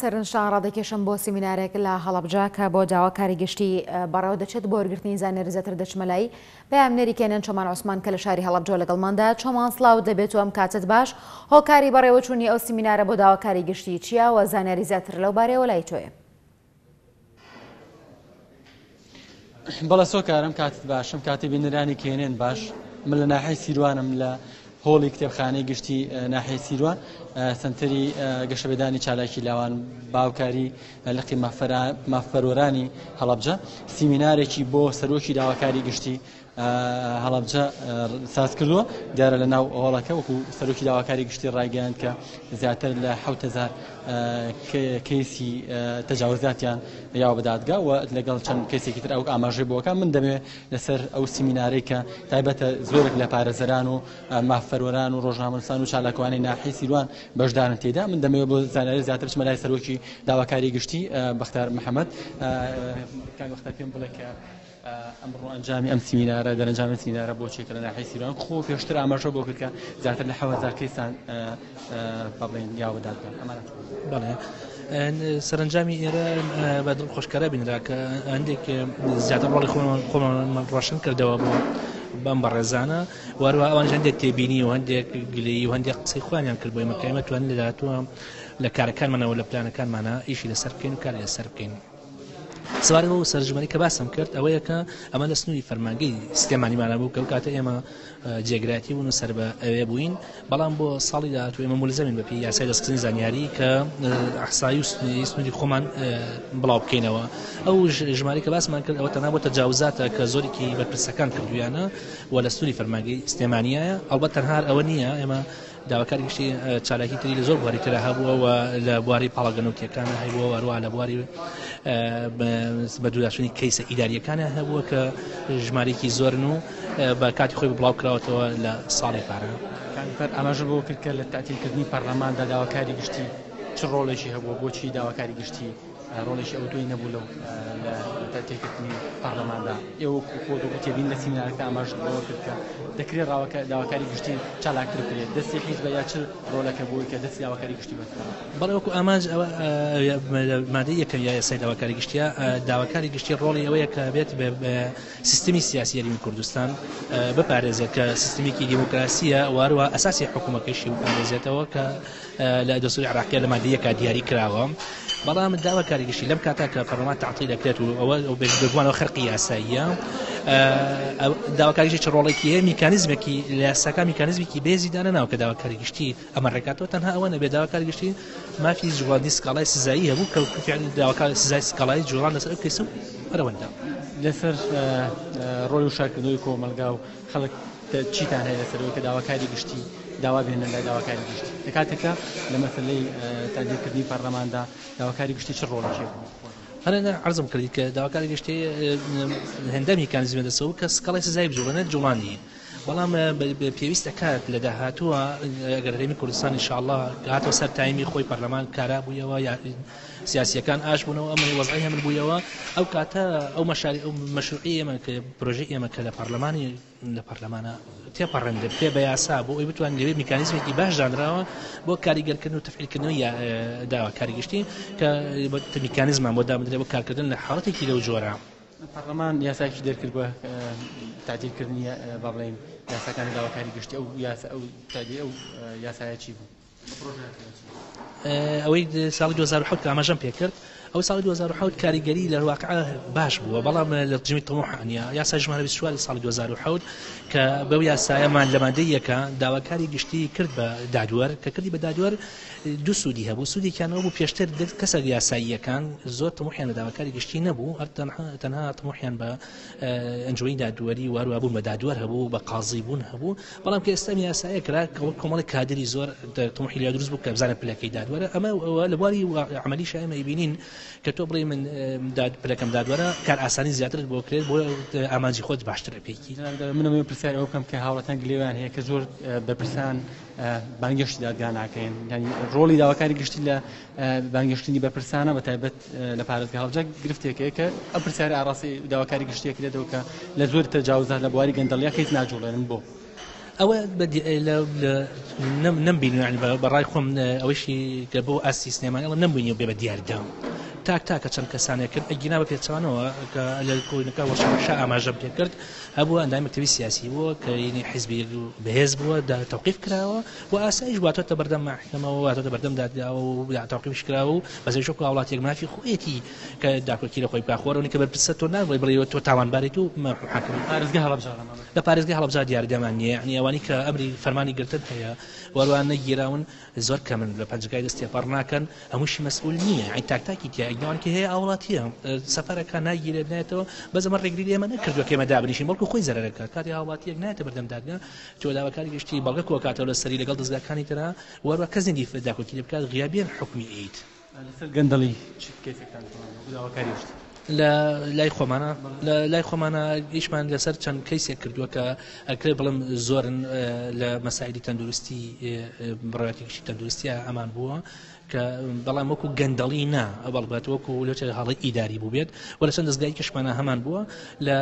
سەرنشان ڕادێکێشم بۆ سیمینارێک لە هەڵبجا کە بۆ داوا کاریگەشتی بەڕاو دەچێت بۆرگرتنی زانێرزەتر دەچمەلای بەیان نەریکێنن چۆمان عوسمان کە لە شاری هەڵبجۆ لەگەڵماندا چۆمان سلااو دەبێت و ئەم کاتت باش هۆکاری بەڕێوەچوونی ئەو سیمینارە بۆ داوا کاریگەشتی چییە و زانێری زیاتر لەو بارەوە لای تۆێ. بەڵە سۆکارم کاتت باشم کاتی بینرانی کێنێن باش من لە ناحی سیروانم لە هۆڵی کتێبخانەی گشتی ناحێ سیروان سنتری گەشەبێدانی چالاکی لاوان باوکاری لەقی مافەرۆرانی هەڵەبجە سیمینارێکی بۆ سەرۆکی داواکاری گشتی هەڵبجە ساز کردووە دیارە لە ناو ئەوڵەکە وەکو سەرۆکی داواکاری گشتی ڕایگەیان کە زیاتر لە حوتزار کەیسی تەجاوزاتیان یاوە بەدادگا و لەگەڵ چەند کەسێکی تر ئەو ئاماژێ بۆەکە من دەمەوێت لەسەر ئەو سیمینارەی کە تایبەتە زۆرێک لە پارێزەران و مافەرۆران و ڕۆژنامەسان و چالکوانی ناحی سیروان بەشدارن تێدا من دەمەوێت بۆ زاناری زیاتر چمەلای سەرۆکی داواکاری گشتی بەختار محەممەد بەختار پێم بڵێ کە ئەمڕۆ ئەنجامی ئەم سیمینارە دەرەنجامی سیینارە بۆ چێکە لە ناحی سیران خۆ پێشتر ئاماژە بۆ کردکە زیاتر دات حەوەزاکەیسان بله ان ئەمانە بەڵێ. آه، بعد ئێرە بە دڵ خۆشکەرە بینرا کە هەندێک آه، آه، زیاتر روشن خۆمان ڕۆشن کردەوە بوو. بەم بەڕێزانە واروە ئەوان هەندێک تێبینی و هەندێک گلی و هەندێک قسەی خۆیان کرد بۆی لاتو توان لەداتوە لە ولا لە پلانەکانمانە معنا لەسەرکەین و کار لەسەر بکەین. سوارەوە سەرژمەی کە باسم کرد ئەوەیە کە ئەمە لە سنووری فەرمانگەی سکەمانیمانە بوو کەو کاتە ئێمە جێگراتی بوون و سەر بە ئەوێ بووین بەڵام بۆ ساڵی داهاتوو ئێمە مولزەمین بەپی یاسای دەستکردنی زانیاری کە ئەحسای و سنووری خۆمان بڵاو بکەینەوە ئەو ژماری کە باسمان کرد ئەوە تەنا بۆ تەجاوزاتە کە زۆرێکی بەرپرسەکان کردویانە و لە سنووری فەرمانگەی سێمانیایە ئەڵبەت تەنهار ئەوە نییە ئێمە داواکاریشی چالاکی تری لە زۆر بواری ترا هەبووە لە بواری پاڵگەنوکیەکان هەیبووە وەروە لە بواری بە دووداشتنی کەیسە ئیداریەکانە هەبووە کە ژمارێکی زۆرن و بە کاتی خۆی بڵاو کراوەتەوە لە ساڵی پارە ئاماژە بۆ کردکە لە تاتیلکردنی پەرلەمان داواکاری گشتی چ ڕۆڵێکی هەبوو بۆچی داواکاری گشتی ڕۆڵێکی ئەو دوی نەبوو لەو لە تێکردنی پارلەماندا ئێوە خۆت تێبین لە سیمینارەکە ئاماژەوە کردکە دەکرێت ڕاوەکە داواکاری گشتی چالاکتر بێت دەستی حیز بە یاچ ڕۆلەکە بووی کە دەستی داواکاری گشتی بێت بەڵێوەکو ئاماژ ئەوە مادە یەکەم یا ئێسای داواکاری گشتیا داواکاری گشتی ڕۆڵی ئەوەیە کە بێت بە سیستمی سیاسی یاریمی کوردستان بپارێزێت کە سیستمیکی دیموکراسیە واروە ئەساسی حکوومەکەشی بپارێزێتەوە کە لە دەسوری عراقیە لە مادەیەکە دیاری کراوە. بەڵام داوا کاریگەشی لەم کاتا کە پەرلمان تعقی دەکرێت و ئەوە بگوانەوە خەرقی یاساییە داواکاریشی ڕۆڵێکی هەیە میکانزمێکی لە یاساکە میکانزمێکی بێزیدانە ناو کە داواکاریگەشتی ئەمە ڕێکاتەوە تەنها ئەوە نەبێ داواکاریگەشتی مافی جوانی سکاڵای سزایی هەبوو کەفیانی داواکار سزای سکاڵای جوان لەسەر کەس و پەرەوەندا لەسەر ڕۆی و شارکردنەوەی کۆمەلگا و خەڵک چیتان هەیە لەسەرەوەی کە داواکاری گشتی داوا بێنە لای داواکاری گشت لە کاتێکدا لە مەسلەی تادیرکردنی پەرلەماندا داواکاری گشتی چ ڕۆڵەشێ هەرە عرضم کردی کە داواکاری گشتی هەندەمی کانزیمە دەسەوە کە سکڵی سزای بجوڵەنە جوڵانی بەڵام پێویستە کات لە داهاتووە گەرەمی کوردستانی شله گاتەوە سەر تایمی خۆی پەرلەمان کارا بوویەوە یا سیاسیەکان ئاش بوونەوە ئەمە وەزای هەمن بوویەوە ئەو کاتە ئەو مەشروعی ئێمە کە پرۆژی ئێمە کە لە پەرلەمانی لە پەرلەمانە تێپەڕندە پێ بە یاسا بۆ ئەوی بتوان لەوێ میکانیزمێکی باش دانراوە بۆ کاریگەرکردن و تفعیلکردنەوە یا داوا کاریگەشتی کە میکانیزمان بۆ دامدرێ بۆ کارکردن لە حڵەتێکی لەو جۆرە. پەرلەمان یاساکی دەرکردووە تعتیلکردنی با بڵین یاساکان داواکاری گشتی ئەو یاسا ئەو تادی ئەو یاسایە چی بوو ئەوەی ساڵی 2010 کە ئاماژەم پێکرد ئەو ساڵی 2010 کاریگەری لە واقع باش بووە بەڵام لە جمی تۆمحانیا یاسا ژمارە سوال ساڵی 2010 کە بەو یاسایەمان لەمادەی یەکە داواکاری گشتی کرد بە دادوەر کە کردی بە دادوەر دو سوودی هەبوو سوودیکیانەوە بوو پێشتر کەسە یاساییەکان زۆر تموحیان لە داواکاری گشتی نەبوو هەر تەنها تموحیان بە ئەنجوی دادوەری وارووا بوون بە دادوەر هەبوو بە قازی بوون هەبوو بەڵام کە ئێستا یاسایە کرا کۆمەڵی کادری زۆر تمحیلیا دروست بوو کە بزانە پلەکەی دادوەرە ئەمە لەبواری عملی شایمە بینین کە تۆ بڵی من پلەکەم دادوەرە کار ئاسانی زیاترت بۆ کرێت بۆ ئامانجی خۆت باشترە پێکی منم پرسیار ئەو بکەم کە هاوڵەتان گلێوان هەیە کە زۆر بەپرسان بانگشتی دادگان ناکەین ینی ڕۆلی داواکاری گشتی لە بانگشتنی بەپرسانە بە تایبەت لە پارێتگە هەڵجا گرفتێکەیە کە ئەم پرسیاری ئاراسی داواکاری گشتێکرێتەوە کە لە زۆر تەجاوزات لە بواری گەندەڵیا خیت ناجوڵێنن بۆ. ئەوە نمبینی بەڕای خۆم ئەوەشی کە بۆ ئاسی سنێمان ئەڵە نمبینی بێ بە دیاردام. تاک تاکە چەند کەسانێکرد ئەگینا بە پێچوانەوە کە لە کۆینەکە وەشەشە ئاماژە بێکرد هەبوو ئەندامی مەکتتەوی سیاسی بووە کەینی حیزبی بەهێز بووە تەوقیف کراوە و ئاسایش واتۆتە بەردەم ماحکەمەوە واتۆتە بەردەم داداوە و تاقیش کراوە و بەزیشۆ وڵاتی مافی خۆیەتی کە داکۆکی لە خۆی پاخۆرەوەنی کە بەرپرسە تۆ ناڕی بڕێەوە تۆ تاوانبارێت و حاکم پارێزگە هەڵبژاران لە پارێزگە هەڵبجار دیاردەمان نیە نیێوانی کە ئەمری فەرمانی گرتن هەیە وەروانە گیراون زۆر کەمن لە پنجگای دەستی پەڕناکەن هەمووشی مەسئول نییە ئەی تاکتاکی تیا یان کە هەیە ئاوڵاتیە سەفەرەکە ناگیرێت نێتەوە بەزمە ڕێگری ئێمە نەکردووە کێمە دابنیشی بەڵکو خۆی زەرەکە کاتی هاوڵاتیەک نایێتە بەردەمداگە چۆداوەکاری گەشتی بەڵگە کۆکاتەوە لە سەری لەگەڵ دەستگاکانی تررا وەرە کەزیندی فداکوتی لە بکات غیابیان حکمی ئیت گەندڵی چکەیتەکان. لە لای خۆمانە لای خۆمانە ئیشمان لەسەر چەند کەیسێک کردووە کە ئەکرێ بڵم زۆرن لە مەسایلی تەندروستی بڕاتی کشی تەندروستیە ئەمان بووە کە بەڵام وەکو گەندەڵی نا ئەبڵبێت وەکو لە هەڵی ئیداری بوو بێت و لە چەند دەستگای کەشمانە هەمان بووە لە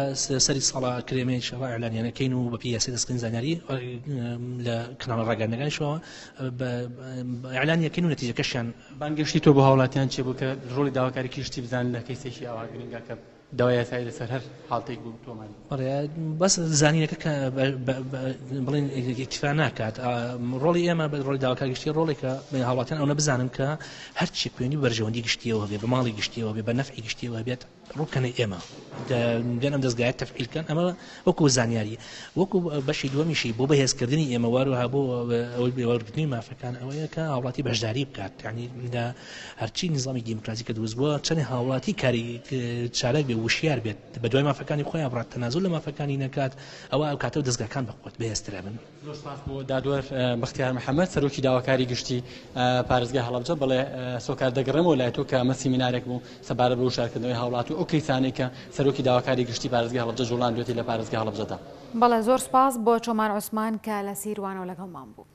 سەری سەڵا کرێمەی شەڕعلانیانەکەین و بە پیاسی دەستکن زانیاری لە کناڵ ڕگەندەکانشەوە ئەعلانیەکەین و نەتیجەکەشیان بانگەشتی تۆ بە هاوڵاتیان چێ بوو کە ڕۆلی داواکاری کیشتی بزان لە کەیسێکی ئاواگرنگەکە داوای یاسایی لەسەر هەر حڵتێک بوو تۆمان بەس زانینەکە کە بڵین ئکتفا ناکات ڕۆڵی ئێمە بە ڕۆلی داواکە گشتی ڕۆڵێکە هاوڵاتیان ئەوە بزانم کە هەرچی کوێنی بەرژەوەندی گشتیەوە بێ بە ماڵی گشتیەوە بێ بە نەفعی گشتیەوە بێت ڕووکەنە ئێمە دێنم دەستگایە تەفعیلکەن ئەمە وەکو زانیاری وەکو بەشی دووەمیشی بۆ بەهێزکردنی ئێمە واروها بۆ ئەوەی بێوەرگنی مافەکان ئەوەیە کە هاوڵاتی بەشداری بکات تعنیدا هەرچی نظامی دیموکراسی کە دروست بووە چەند هاوڵاتی کاری چارەک بێ وشیار بێت بە دوای مافەکانی خۆیان بڕات تەنازل لە مافەکانی نکات ئەوە ئەو کاتەوە دەستگاکان بخۆت بەهێسترا بن دادوەر بەختیار محەممەد سەرۆکی داواکاری گشتی پارێزگای هەڵبجە بڵێ سۆکار دەگەڕمەوە لای تۆ کە مەسی منارێک بوو سەبارە بە وشارکردنەوەی هاوڵات و ئەو کەیسانێککە سەرۆکی داواکاری گشتی پارێزگا هەڵبجە جوڵان دوێتی لە پارێزگا هەڵبجەدا بەڵێ زۆر سپاس بۆ چۆمان عوسمان کە لە سیروانەوە لەگەڵمان بوو.